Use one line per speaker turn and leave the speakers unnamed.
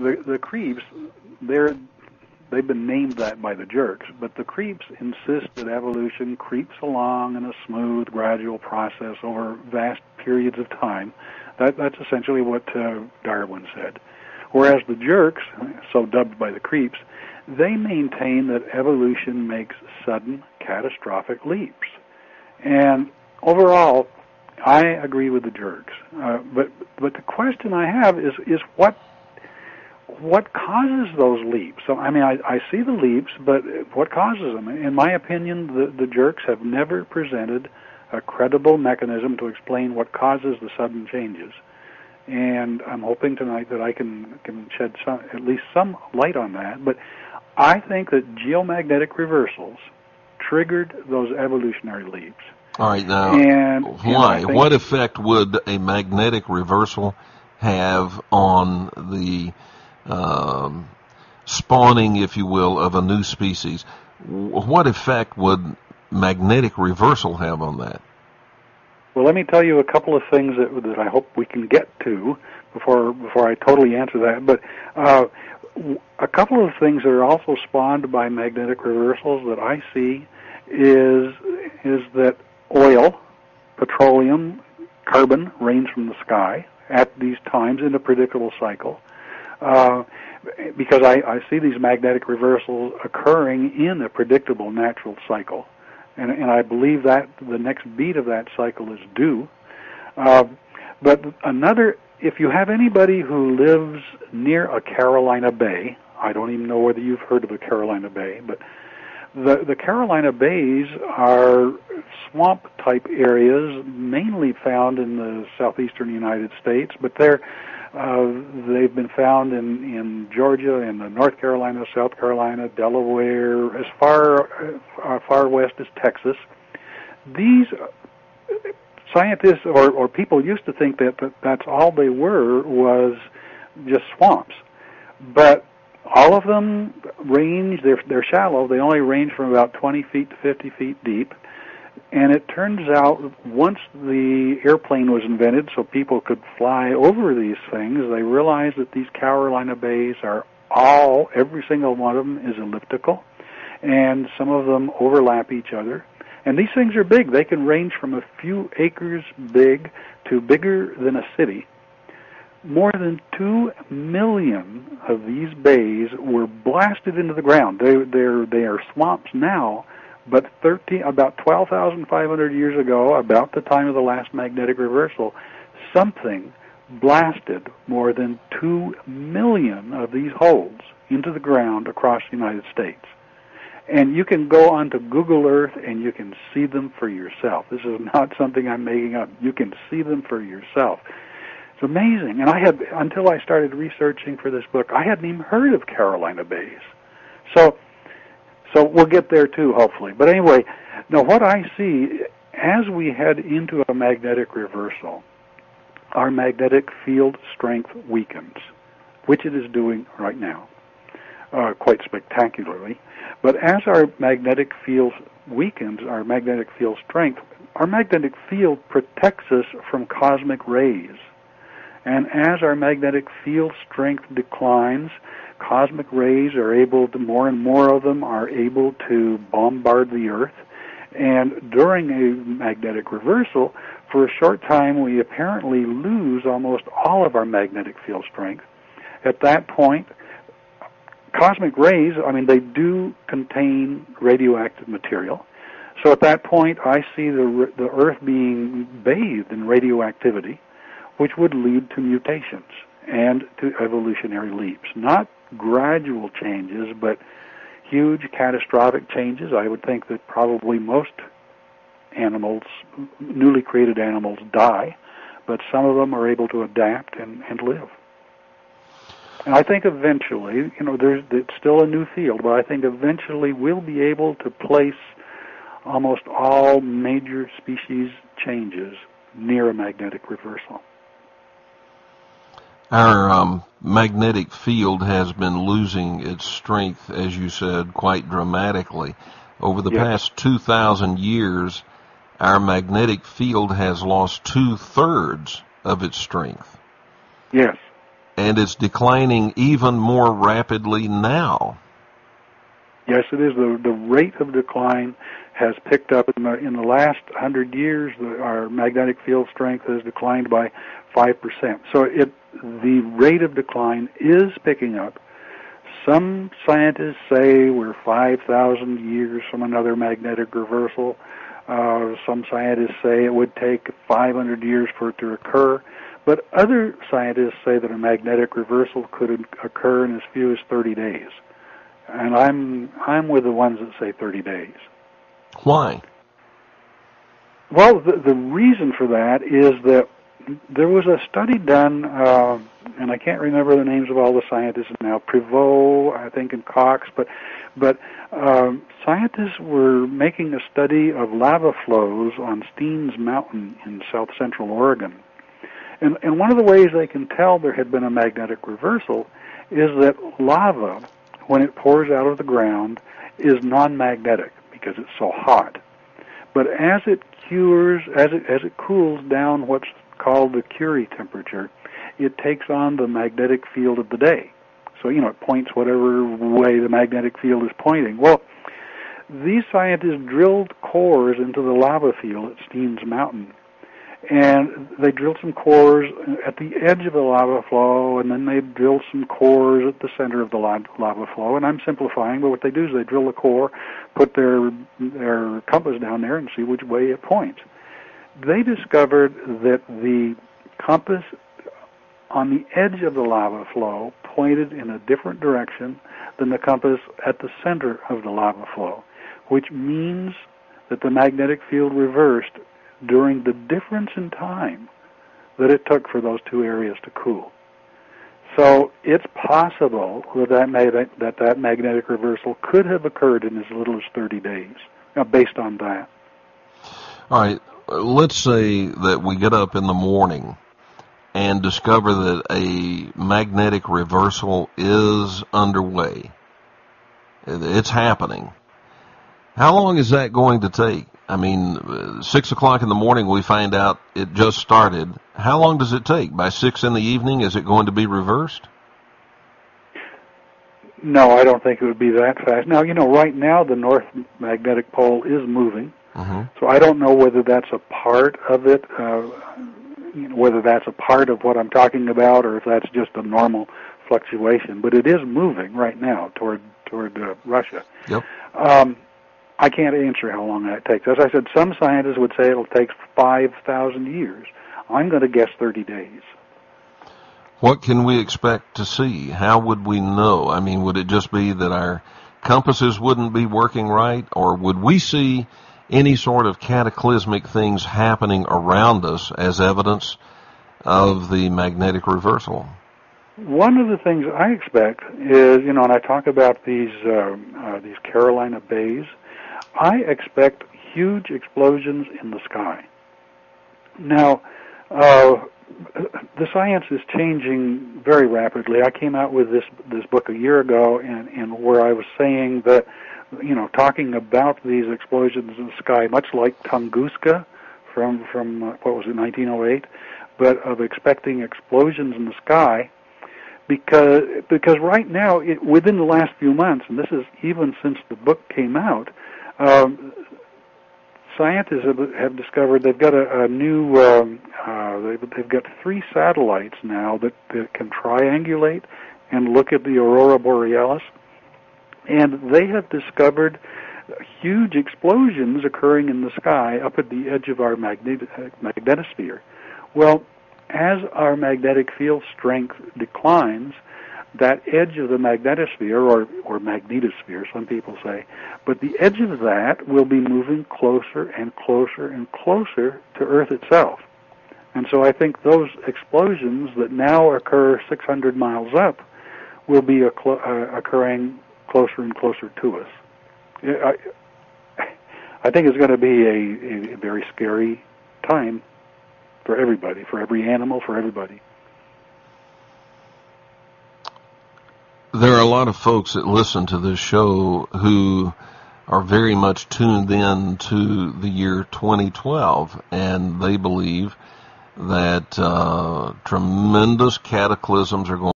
the the creeps, they're they've been named that by the jerks, but the creeps insist that evolution creeps along in a smooth, gradual process over vast periods of time. That, that's essentially what uh, Darwin said. Whereas the jerks, so dubbed by the creeps, they maintain that evolution makes sudden, catastrophic leaps. And overall, I agree with the jerks. Uh, but but the question I have is is what what causes those leaps? So I mean, I, I see the leaps, but what causes them? In my opinion, the the jerks have never presented a credible mechanism to explain what causes the sudden changes. And I'm hoping tonight that I can can shed some, at least some light on that. But I think that geomagnetic reversals triggered those evolutionary leaps.
All right, now,
and,
why?
And
what effect would a magnetic reversal have on the um, spawning, if you will, of a new species? What effect would magnetic reversal have on that?
Well, let me tell you a couple of things that, that I hope we can get to before before I totally answer that. But uh, a couple of things that are also spawned by magnetic reversals that I see is is that oil, petroleum, carbon rains from the sky at these times in a predictable cycle. Uh, because I, I see these magnetic reversals occurring in a predictable natural cycle. And, and I believe that the next beat of that cycle is due. Uh, but another, if you have anybody who lives near a Carolina Bay, I don't even know whether you've heard of a Carolina Bay, but the, the Carolina Bays are swamp type areas mainly found in the southeastern United States, but they're uh, they've been found in, in Georgia, in North Carolina, South Carolina, Delaware, as far uh, far west as Texas. These scientists or, or people used to think that, that that's all they were was just swamps, but all of them range. They're they're shallow. They only range from about 20 feet to 50 feet deep. And it turns out once the airplane was invented so people could fly over these things, they realized that these Carolina bays are all, every single one of them is elliptical, and some of them overlap each other. And these things are big. They can range from a few acres big to bigger than a city. More than two million of these bays were blasted into the ground. They, they're, they are swamps now, but 13, about 12,500 years ago, about the time of the last magnetic reversal, something blasted more than 2 million of these holes into the ground across the United States. And you can go onto Google Earth and you can see them for yourself. This is not something I'm making up. You can see them for yourself. It's amazing. And I had, until I started researching for this book, I hadn't even heard of Carolina Bays. So, so we'll get there too, hopefully. But anyway, now what I see as we head into a magnetic reversal, our magnetic field strength weakens, which it is doing right now, uh, quite spectacularly. But as our magnetic field weakens, our magnetic field strength, our magnetic field protects us from cosmic rays. And as our magnetic field strength declines, cosmic rays are able to, more and more of them are able to bombard the Earth. And during a magnetic reversal, for a short time, we apparently lose almost all of our magnetic field strength. At that point, cosmic rays, I mean, they do contain radioactive material. So at that point, I see the, the Earth being bathed in radioactivity, which would lead to mutations and to evolutionary leaps. Not gradual changes, but huge catastrophic changes. I would think that probably most animals, newly created animals, die, but some of them are able to adapt and, and live. And I think eventually, you know, there's it's still a new field, but I think eventually we'll be able to place almost all major species changes near a magnetic reversal.
Our um, magnetic field has been losing its strength, as you said, quite dramatically. Over the yes. past 2,000 years, our magnetic field has lost two thirds of its strength.
Yes.
and it's declining even more rapidly now.
Yes, it is. The the rate of decline has picked up in the in the last hundred years. The, our magnetic field strength has declined by five percent. So it the rate of decline is picking up. Some scientists say we're 5,000 years from another magnetic reversal. Uh, some scientists say it would take 500 years for it to occur. But other scientists say that a magnetic reversal could occur in as few as 30 days. And I'm I'm with the ones that say 30 days.
Why?
Well, the, the reason for that is that there was a study done, uh, and I can't remember the names of all the scientists now. Prevost, I think, and Cox, but but um, scientists were making a study of lava flows on Steens Mountain in south central Oregon, and and one of the ways they can tell there had been a magnetic reversal is that lava, when it pours out of the ground, is non-magnetic because it's so hot. But as it cures, as it as it cools down what's called the Curie temperature, it takes on the magnetic field of the day. So, you know, it points whatever way the magnetic field is pointing. Well, these scientists drilled cores into the lava field at Steens Mountain. And they drilled some cores at the edge of the lava flow, and then they drilled some cores at the center of the lava flow. And I'm simplifying, but what they do is they drill a core, put their their compass down there, and see which way it points they discovered that the compass on the edge of the lava flow pointed in a different direction than the compass at the center of the lava flow, which means that the magnetic field reversed during the difference in time that it took for those two areas to cool. So it's possible that that, that, that magnetic reversal could have occurred in as little as 30 days, uh, based on that.
All right let's say that we get up in the morning and discover that a magnetic reversal is underway. It's happening. How long is that going to take? I mean, six o'clock in the morning we find out it just started. How long does it take? By six in the evening, is it going to be reversed?
No, I don't think it would be that fast. Now, you know, right now the north magnetic pole is moving. Mm-hmm. So I don't know whether that's a part of it, uh, you know, whether that's a part of what I'm talking about, or if that's just a normal fluctuation. But it is moving right now toward toward uh, Russia.
Yep.
Um, I can't answer how long that takes. As I said, some scientists would say it'll take five thousand years. I'm going to guess thirty days.
What can we expect to see? How would we know? I mean, would it just be that our compasses wouldn't be working right, or would we see any sort of cataclysmic things happening around us as evidence of the magnetic reversal?
One of the things I expect is, you know, and I talk about these uh, uh, these Carolina bays. I expect huge explosions in the sky. Now, uh, the science is changing very rapidly. I came out with this this book a year ago, and, and where I was saying that you know, talking about these explosions in the sky, much like Tunguska from from uh, what was it, 1908, but of expecting explosions in the sky, because because right now, it, within the last few months, and this is even since the book came out, um, scientists have, discovered they've got a, a new um, uh, they've, they've got three satellites now that, that can triangulate and look at the aurora borealis and they have discovered huge explosions occurring in the sky up at the edge of our magnet- magnetosphere. Well, as our magnetic field strength declines, that edge of the magnetosphere, or, or magnetosphere, some people say, but the edge of that will be moving closer and closer and closer to Earth itself. And so I think those explosions that now occur 600 miles up will be uh, occurring closer and closer to us. I, I think it's going to be a, a very scary time for everybody, for every animal, for everybody.
Are a lot of folks that listen to this show who are very much tuned in to the year 2012, and they believe that uh, tremendous cataclysms are going